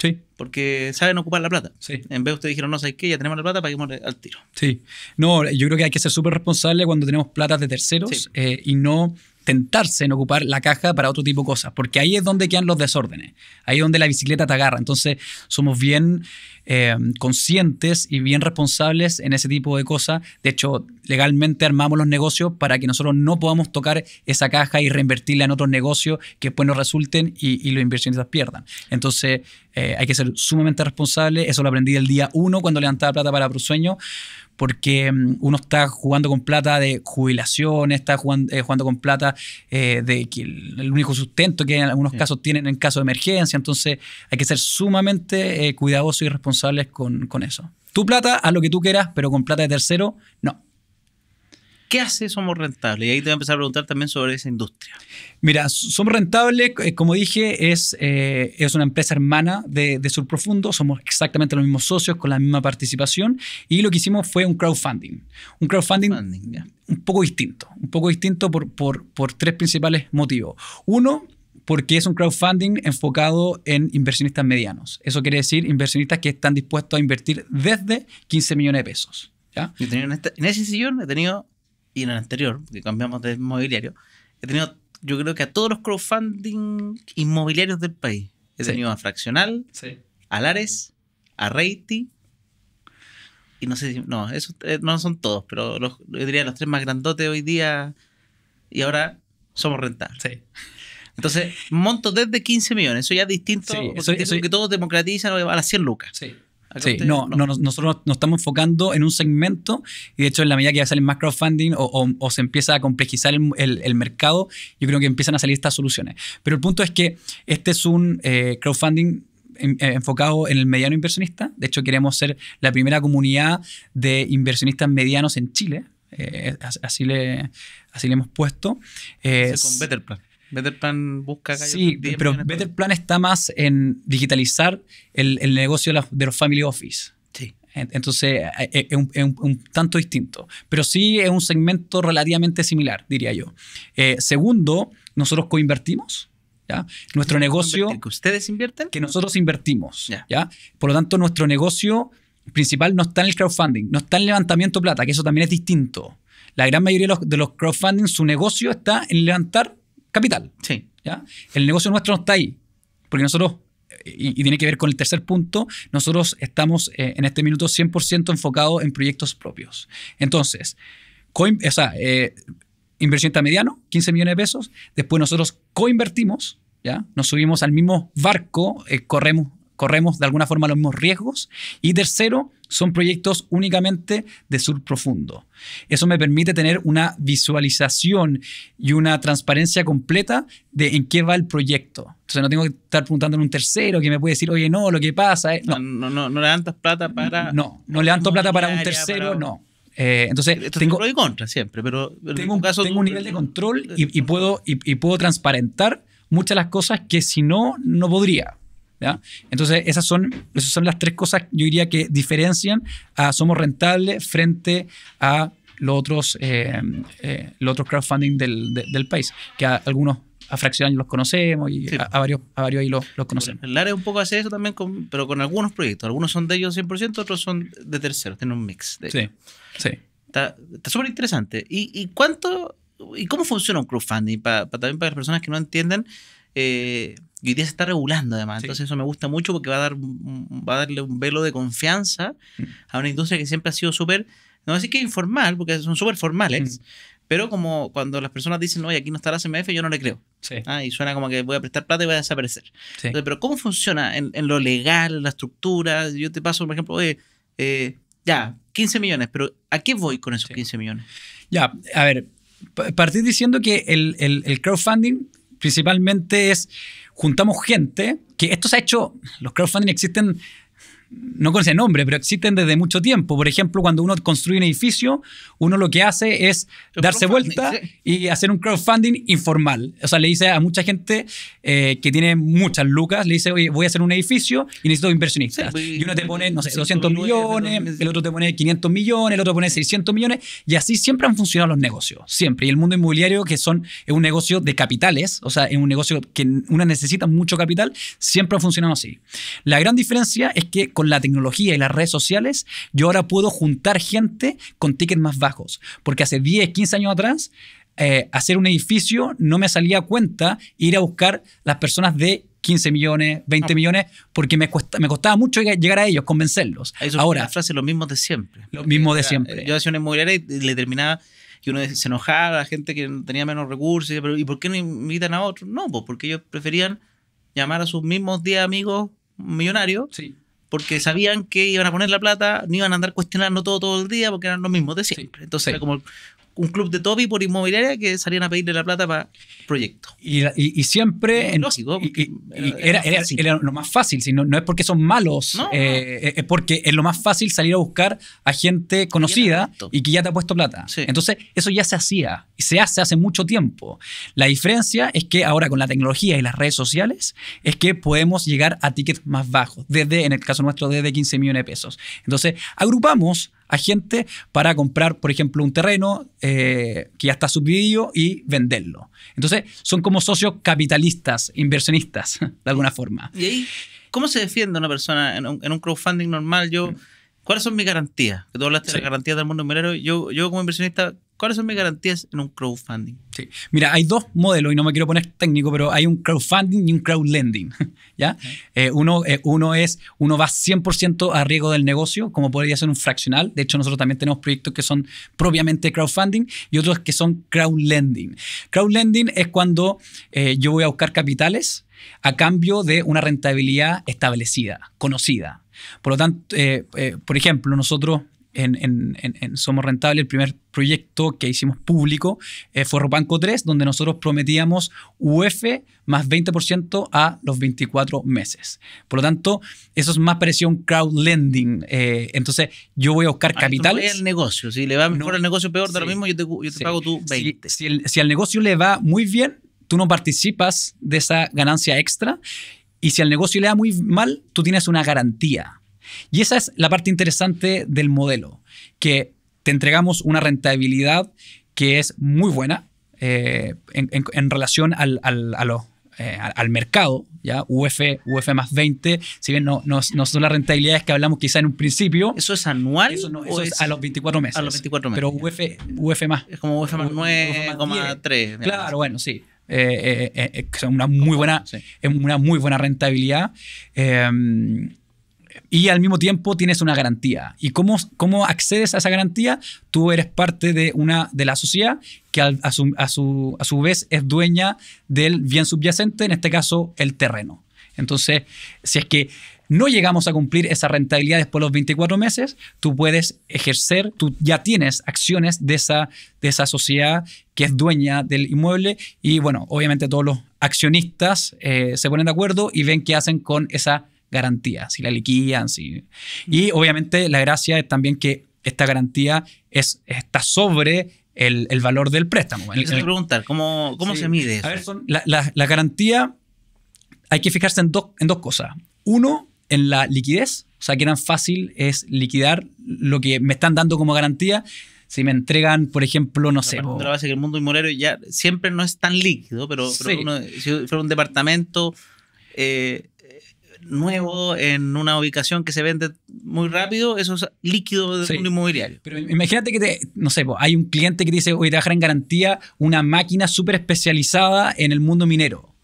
Sí, porque saben ocupar la plata. sí. En vez de ustedes dijeron, no sabes qué, ya tenemos la plata, paguemos al tiro. Sí, no, yo creo que hay que ser súper responsable cuando tenemos platas de terceros Sí. eh, y no tentarse en ocupar la caja para otro tipo de cosas, porque ahí es donde quedan los desórdenes, ahí es donde la bicicleta te agarra. Entonces, somos bien eh, conscientes y bien responsables en ese tipo de cosas. De hecho, legalmente armamos los negocios para que nosotros no podamos tocar esa caja y reinvertirla en otros negocios que después nos resulten y, y los inversionistas pierdan. Entonces, eh, hay que ser sumamente responsable. Eso lo aprendí el día uno cuando levantaba plata para Prosueño porque mm, uno está jugando con plata de jubilación, está jugando, eh, jugando con plata eh, de que el, el único sustento que en algunos Sí. casos tienen en caso de emergencia, entonces hay que ser sumamente eh, cuidadosos y responsables con, con eso. Tu plata, haz lo que tú quieras, pero con plata de tercero, no. ¿Qué hace Somos Rentables? Y ahí te voy a empezar a preguntar también sobre esa industria. Mira, somos rentables, eh, como dije, es, eh, es una empresa hermana de, de Sur Profundo, somos exactamente los mismos socios con la misma participación y lo que hicimos fue un crowdfunding. Un crowdfunding un poco distinto, un poco distinto por, por- por tres principales motivos. Uno, porque es un crowdfunding enfocado en inversionistas medianos. Eso quiere decir inversionistas que están dispuestos a invertir desde 15 millones de pesos. ¿ya? Yo he tenido en, esta- en ese sillón he tenido, y en el anterior, que cambiamos de mobiliario, he tenido, yo creo que a todos los crowdfunding inmobiliarios del país. He Sí. tenido a Fraccional, a Lares, a Reiti, y no sé si, no, esos eh, no son todos, pero los, yo diría los tres más grandotes hoy día, y ahora somos rentables. Sí. Entonces, monto desde 15 millones, eso ya es distinto, Sí, porque eso- eso- que todos democratizan a las 100 lucas. Sí. Sí, no, no, nos- nosotros nos estamos enfocando en un segmento y de hecho en la medida que salen más crowdfunding o, o- o se empieza a complejizar el, el- el mercado, yo creo que empiezan a salir estas soluciones. Pero el punto es que este es un eh, crowdfunding en- eh, enfocado en el mediano inversionista. De hecho, queremos ser la primera comunidad de inversionistas medianos en Chile. Eh, as- así, le, así le hemos puesto. Con Betterplan. Betterplan busca Sí, 10 pero Better Plan está más en digitalizar el, el negocio de los, de los family office. Sí. En- Entonces, eh, eh, es un, es un- un tanto distinto. Pero sí es un segmento relativamente similar, diría yo. Eh, segundo, nosotros coinvertimos. ¿ya? Nuestro negocio ¿Que ustedes invierten? que nosotros invertimos. Ya. ¿ya? Por lo tanto, nuestro negocio principal no está en el crowdfunding, no está en el levantamiento de plata, que eso también es distinto. La gran mayoría de los, de los crowdfunding, su negocio está en levantar capital. Sí. ¿ya? El negocio nuestro no está ahí, porque nosotros y, y tiene que ver con el tercer punto, nosotros estamos eh, en este minuto 100% enfocados en proyectos propios. Entonces, coin- o sea, eh, inversionista mediano, 15 millones de pesos. Después nosotros coinvertimos, ¿ya? Nos subimos al mismo barco, eh, corremos, corremos de alguna forma los mismos riesgos. Y tercero, son proyectos únicamente de sur profundo. Eso me permite tener una visualización y una transparencia completa de en qué va el proyecto. Entonces no tengo que estar preguntando a un tercero que me puede decir, oye, no, lo que pasa es... No, No, no, no, no levantas plata para. no, no levanto plata para un tercero, para- no. Eh, entonces, Esto tengo, pro y contra siempre, pero. pero en tengo, un, caso, tengo tú- un nivel de control y, y puedo, y, y puedo transparentar muchas de las cosas que si no, no podría. ¿Ya? Entonces, esas son, esas son las tres cosas, yo diría, que diferencian a Somos Rentables frente a los otros, eh, eh, los otros crowdfunding del, de- del país, que a algunos a fracción los conocemos y Sí. a, a varios, a varios ahí los, los conocemos. El área un poco hace eso también, con- pero con algunos proyectos. Algunos son de ellos 100%, otros son de terceros. Tienen un mix. de- Sí, sí. Está súper interesante. ¿Y, y cuánto y cómo funciona un crowdfunding? Pa- pa- también para las personas que no entienden. Eh, y hoy día se está regulando además. Sí. Entonces eso me gusta mucho porque va a, dar, va a darle un velo de confianza Mm. a una industria que siempre ha sido súper, no decir que informal, porque son súper formales. Mm. Pero como cuando las personas dicen, oye, aquí no está la CMF, yo no le creo. Sí, Ah, y suena como que voy a prestar plata y voy a desaparecer. sí. Entonces, pero ¿cómo funciona en, en lo legal, en la estructura? Yo te paso, por ejemplo, oye, eh, ya, 15 millones, pero ¿a qué voy con esos Sí. 15 millones? Ya, a ver, pa- partir diciendo que el, el- el crowdfunding principalmente es, juntamos gente, que esto se ha hecho, los crowdfunding existen, no con ese nombre, pero existen desde mucho tiempo. Por ejemplo, cuando uno construye un edificio, uno lo que hace es El darse vuelta sí. y hacer un crowdfunding informal. O sea, le dice a mucha gente eh, que tiene muchas lucas, le dice, oye, voy a hacer un edificio y necesito inversionistas. Sí, y uno te pone, no sé, sí, 200 pues, millones, el otro te pone 500 millones, el otro pone 600 millones, y así siempre han funcionado los negocios, siempre. Y el mundo inmobiliario, que son, es un negocio de capitales, o sea, es un negocio que uno necesita mucho capital, siempre ha funcionado así. La gran diferencia es que con la tecnología y las redes sociales, yo ahora puedo juntar gente con tickets más bajos, porque hace 10, 15 años atrás, eh, hacer un edificio no me salía a cuenta ir a buscar las personas de 15 millones, 20 No. millones, porque me, cuesta, me costaba mucho llegar a ellos, convencerlos. Ahora, la frase lo mismo de siempre. Lo mismo de Era, siempre. Yo hacía una inmobiliaria y le terminaba y uno se enojaba a la gente que tenía menos recursos. Pero, ¿Y por qué no invitan a otros? No, pues porque ellos preferían llamar a sus mismos 10 amigos millonarios sí, porque sabían que iban a poner la plata, no iban a andar cuestionando todo todo el día porque eran los mismos de siempre. Entonces Sí. era como un club de Toby por inmobiliaria que salían a pedirle la plata para proyectos. Y, y- y siempre. en- Lógico, y- era- era, era lo más fácil, si no, no es porque son malos, No, no. eh, es porque es lo más fácil salir a buscar a gente conocida y que ya te ha puesto plata. Sí. Entonces, eso ya se hacía y se hace hace mucho tiempo. La diferencia es que ahora con la tecnología y las redes sociales es que podemos llegar a tickets más bajos, desde, en el caso nuestro, desde 15 millones de pesos. Entonces, agrupamos a gente para comprar, por ejemplo, un terreno eh, que ya está subdividido y venderlo. Entonces, son como socios capitalistas, inversionistas, de alguna forma. Y ahí, ¿cómo se defiende una persona en un, en un crowdfunding normal? Yo, ¿Cuáles son mis garantías? Que tú hablaste de Mm. Las garantías del mundo inmobiliario. Yo, yo como inversionista, ¿cuáles son mis garantías en un crowdfunding? Sí. Mira, hay dos modelos y no me quiero poner técnico, pero hay un crowdfunding y un crowdlending. ¿ya? Eh, uno, eh, uno es, uno va 100% a riesgo del negocio, como podría ser un fraccional. De hecho, nosotros también tenemos proyectos que son propiamente crowdfunding y otros que son crowdlending. Crowdlending es cuando eh, yo voy a buscar capitales a cambio de una rentabilidad establecida, conocida. Por lo tanto, por ejemplo, nosotros en, en- en- Somos Rentables, el primer proyecto que hicimos público eh, fue Ropanco 3, donde nosotros prometíamos UF más 20% a los 24 meses. Por lo tanto, eso es más parecido a un crowdlending. Eh, entonces, yo voy a buscar Ah, esto no capitales. es el negocio. Si le va mejor No. al negocio, peor, da lo Sí. mismo, yo te, yo te Sí. pago tu Si- 20. Si, el- si al negocio le va muy bien, tú no participas de esa ganancia extra. Y si al negocio le va muy mal, tú tienes una garantía. Y esa es la parte interesante del modelo, que te entregamos una rentabilidad que es muy buena eh, en, en- en relación al, al- a los, eh, al- mercado, ¿ya? UF, UF más 20, si bien no, no, no son las rentabilidades que hablamos quizá en un principio, ¿Eso es anual? eso, no- o eso es, a los 24 meses. a los 24 meses, Pero. UF, UF más Es como UF más UF más 9,3. 10. Claro, bueno, sí. eh, eh, una muy buena, Sí. es una muy buena rentabilidad. Y al mismo tiempo tienes una garantía. ¿Y cómo, cómo accedes a esa garantía? Tú eres parte de una de la sociedad que a, su, a, su, a su vez es dueña del bien subyacente, en este caso el terreno. Entonces, si es que no llegamos a cumplir esa rentabilidad después de los 24 meses, tú puedes ejercer, tú ya tienes acciones de esa, de esa sociedad que es dueña del inmueble y bueno, obviamente todos los accionistas eh, se ponen de acuerdo y ven qué hacen con esa garantía, si la liquidan, si... Y obviamente la gracia es también que esta garantía es, está sobre el, el valor del préstamo. El- el- preguntar, ¿cómo, cómo Sí. se mide eso? A ver, son- la, la- la garantía hay que fijarse en dos, en dos cosas. Uno, en la liquidez, o sea, qué tan fácil es liquidar lo que me están dando como garantía. Si me entregan, por ejemplo, no sé, la base que el mundo inmobiliario ya siempre no es tan líquido, pero, pero Sí. uno- si fuera un departamento eh, nuevo en una ubicación que se vende muy rápido, eso es líquido del Sí. mundo inmobiliario. Pero imagínate que te, no sé, hay un cliente que te dice, oye, te voy a dejar en garantía una máquina súper especializada en el mundo minero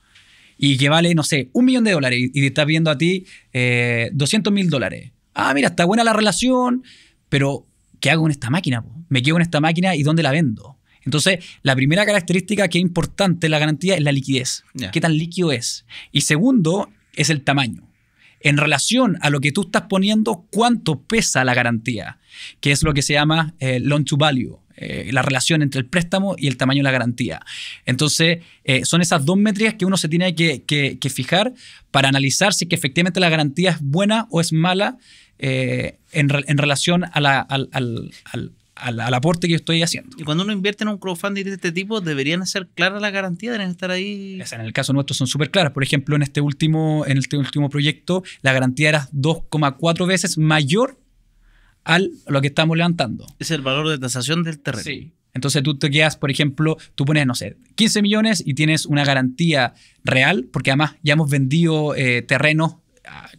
y que vale, no sé, un millón de dólares y te está pidiendo a ti eh, 200 mil dólares. Ah, mira, está buena la relación, pero ¿qué hago con esta máquina? po? Me quedo con esta máquina y ¿dónde la vendo? Entonces, la primera característica que es importante en la garantía es la liquidez. ¿Qué tan líquido es? Y segundo, es el tamaño. En relación a lo que tú estás poniendo, ¿cuánto pesa la garantía? Que es lo que se llama eh, loan to value, eh, la relación entre el préstamo y el tamaño de la garantía. Entonces, eh, son esas dos métricas que uno se tiene que, fijar para analizar si que efectivamente la garantía es buena o es mala en, re- en relación al- al- al aporte que yo estoy haciendo. Y cuando uno invierte en un crowdfunding de este tipo, deberían ser claras las garantías, deben estar ahí. O sea, en el caso nuestro son súper claras. Por ejemplo, en este último, en este último proyecto, la garantía era 2,4 veces mayor a lo que estamos levantando. Es el valor de tasación del terreno. Sí. Entonces tú te quedas, por ejemplo, tú pones, no sé, 15 millones y tienes una garantía real, porque además ya hemos vendido eh, terrenos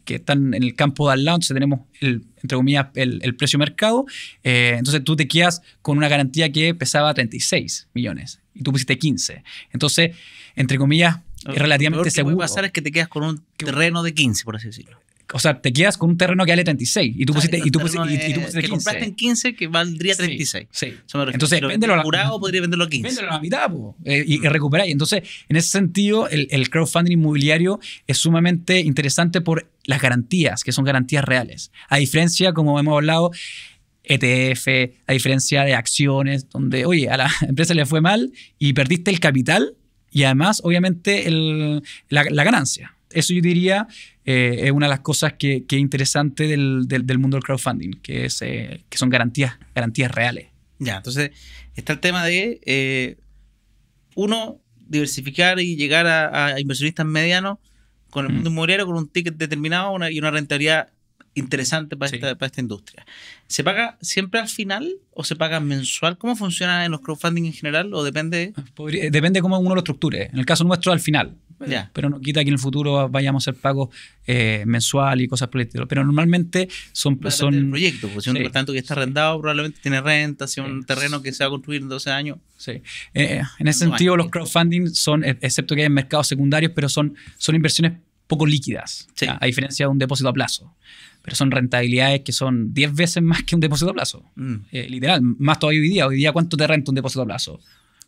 que están en el campo de al lado, entonces tenemos, el, entre comillas, el, el precio mercado. Eh, entonces tú te quedas con una garantía que pesaba 36 millones y tú pusiste 15. Entonces, entre comillas, es Lo relativamente peor que seguro. puede pasar es que te quedas con un terreno de 15, por así decirlo. O sea, te quedas con un terreno que vale 36 y tú pusiste, Ah, y tú pusiste, y- y tú pusiste que 15. compraste en 15 que valdría 36. Sí, sí. Eso me refiero. Entonces, lo véndelo a la- curado podría venderlo a 15. Véndelo a la mitad po, eh, y, y recuperáis. Entonces, en ese sentido, el, el crowdfunding inmobiliario es sumamente interesante por las garantías, que son garantías reales. A diferencia, como hemos hablado, ETF, a diferencia de acciones, donde, oye, a la empresa le fue mal y perdiste el capital y además, obviamente, el- la, la ganancia. Eso yo diría eh, es una de las cosas que, que es interesante del, del- del mundo del crowdfunding, que, es, eh, que son garantías, garantías reales. Ya, entonces está el tema de, eh, uno, diversificar y llegar a, a inversionistas medianos con el Mm. mundo inmobiliario con un ticket determinado una- y una rentabilidad interesante para, Sí. esta, para esta industria. ¿Se paga siempre al final o se paga mensual? ¿Cómo funciona en los crowdfunding en general? ¿O depende? Podría- depende cómo uno lo estructure. En el caso nuestro, al final. Pero no quita que en el futuro vayamos a hacer pagos eh, mensual y cosas por el estilo. Pero normalmente son. Son proyecto. Pues si un sí. departamento que está arrendado probablemente tiene renta, si un Sí. terreno que se va a construir en 12 años. sí. Eh, en ese No sentido, hay. los crowdfunding son, eh, excepto que hay en mercados secundarios, pero son, son inversiones poco líquidas, a diferencia de un depósito a plazo. Pero son rentabilidades que son 10 veces más que un depósito a plazo. Mm. Eh, literal, más todavía hoy día. Hoy día, ¿cuánto te renta un depósito a plazo?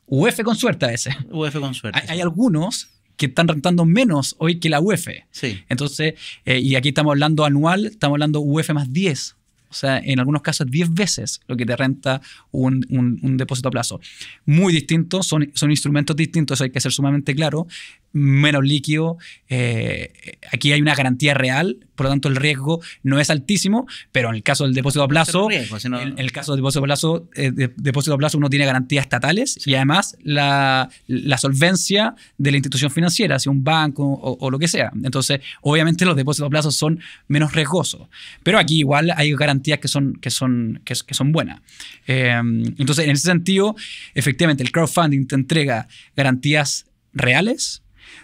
UF con suerte a veces. UF con suerte. Hay, hay algunos que están rentando menos hoy que la UF. Sí. Entonces, eh, y aquí estamos hablando anual, estamos hablando UF más 10. O sea, en algunos casos 10 veces lo que te renta un, un- un depósito a plazo. Muy distintos, son, son instrumentos distintos, eso hay que ser sumamente claro. Menos líquido. eh, aquí hay una garantía real, por lo tanto el riesgo no es altísimo, pero en el caso del depósito a plazo, Cero riesgo, sino- en, en el caso del depósito a plazo, eh, de- depósito a plazo uno tiene garantías estatales y además la, la solvencia de la institución financiera, si un banco o, o lo que sea. Entonces, obviamente los depósitos a plazo son menos riesgosos, pero aquí igual hay garantías que son, que son, que, que son buenas. Eh, entonces, en ese sentido, efectivamente, el crowdfunding te entrega garantías reales.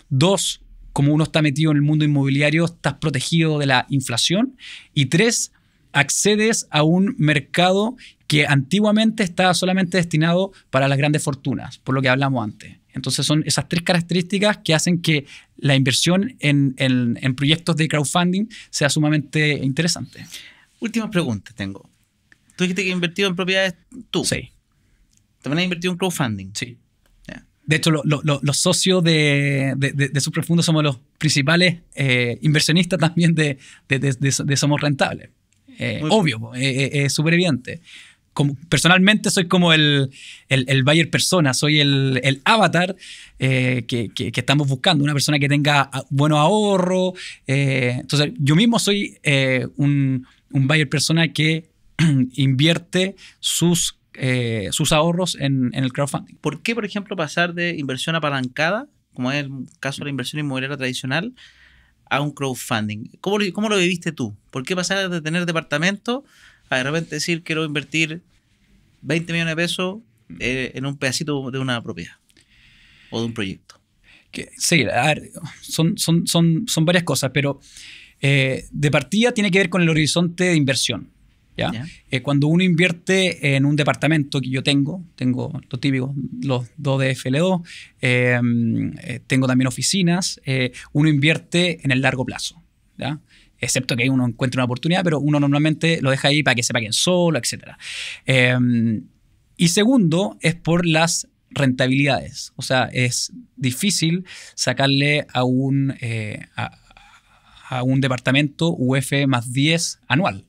Dos, como uno está metido en el mundo inmobiliario, estás protegido de la inflación. Y tres, accedes a un mercado que antiguamente estaba solamente destinado para las grandes fortunas, por lo que hablamos antes. Entonces son esas tres características que hacen que la inversión en, en proyectos de crowdfunding sea sumamente interesante. Última pregunta tengo. Tú dijiste que has invertido en propiedades tú. Sí. También has invertido en crowdfunding. Sí. De hecho, los socios de, de, de, Superfundo somos los principales eh, inversionistas también de, Somos Rentables. Eh, obvio, eh, es súper evidente. Como, personalmente soy como el, el, el buyer persona, soy el, el avatar que, que, estamos buscando, una persona que tenga buenos ahorros. entonces, yo mismo soy un, un buyer persona que invierte sus eh, sus ahorros en, el crowdfunding. ¿Por qué, por ejemplo, pasar de inversión apalancada, como es el caso de la inversión inmobiliaria tradicional, a un crowdfunding? ¿Cómo, cómo lo viviste tú? ¿Por qué pasar de tener departamento a de repente decir quiero invertir 20 millones de pesos eh, en un pedacito de una propiedad o de un proyecto? Sí, son, son, son, son varias cosas, pero eh, de partida tiene que ver con el horizonte de inversión. Eh, cuando uno invierte en un departamento que yo tengo, tengo lo típico, los dos de FL2, em, eh, tengo también oficinas, eh, uno invierte en el largo plazo, ¿ya? excepto que uno encuentre una oportunidad, pero uno normalmente lo deja ahí para que se paguen solo, etc. Em, y segundo, es por las rentabilidades. O sea, es difícil sacarle a un, a, a un departamento UF más 10 anual.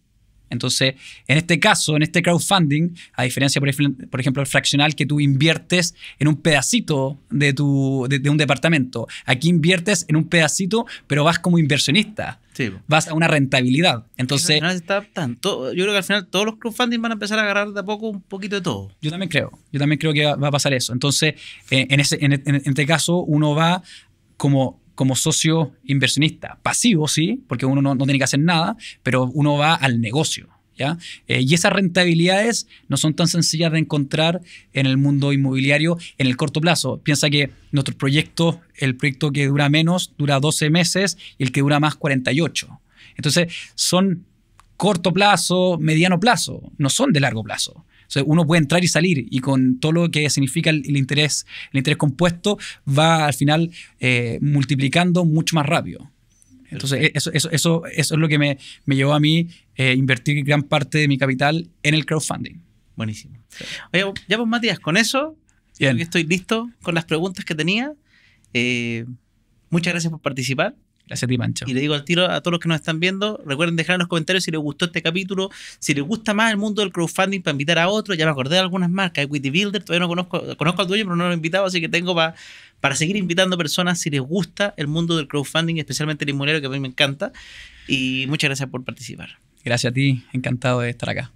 Entonces, en este caso, en este crowdfunding, a diferencia, por, ejemplo, del fraccional que tú inviertes en un pedacito de, tu, de, un departamento, aquí inviertes en un pedacito, pero vas como inversionista. Vas a una rentabilidad. Entonces, está tanto. Yo creo que al final todos los crowdfunding van a empezar a agarrar de a poco un poquito de todo. Yo también creo. Yo también creo que va a pasar eso. Entonces, eh, en, ese, en este caso, uno va como como socio inversionista. Pasivo, sí, porque uno no, tiene que hacer nada, pero uno va al negocio. ¿Ya? Eh, y esas rentabilidades no son tan sencillas de encontrar en el mundo inmobiliario en el corto plazo. Piensa que nuestro proyecto, el proyecto que dura menos, dura 12 meses y el que dura más 48. Entonces, son corto plazo, mediano plazo, no son de largo plazo uno puede entrar y salir y con todo lo que significa el, interés, el interés compuesto va al final eh, multiplicando mucho más rápido. Entonces, eso, eso, eso, eso, es lo que me, me llevó a mí eh, invertir gran parte de mi capital en el crowdfunding. Buenísimo. Oye, ya pues Matías, con eso estoy listo con las preguntas que tenía. Eh, muchas gracias por participar. Gracias a ti, Mancho. Y le digo al tiro a todos los que nos están viendo, recuerden dejar en los comentarios si les gustó este capítulo, si les gusta más el mundo del crowdfunding para invitar a otros. Ya me acordé de algunas marcas, Equity Builder, todavía no conozco, conozco al dueño, pero no lo he invitado, así que tengo para, para seguir invitando personas si les gusta el mundo del crowdfunding, especialmente el inmobiliario, que a mí me encanta. Y muchas gracias por participar. Gracias a ti, encantado de estar acá.